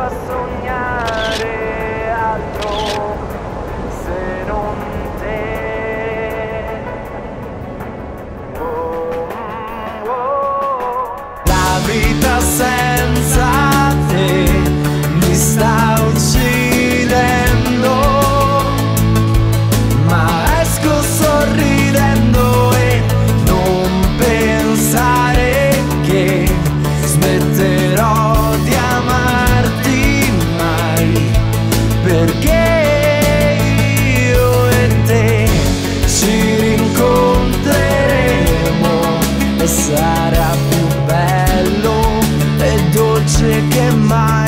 a sognare altro se non te. Oh, oh, oh. La vita sempre. my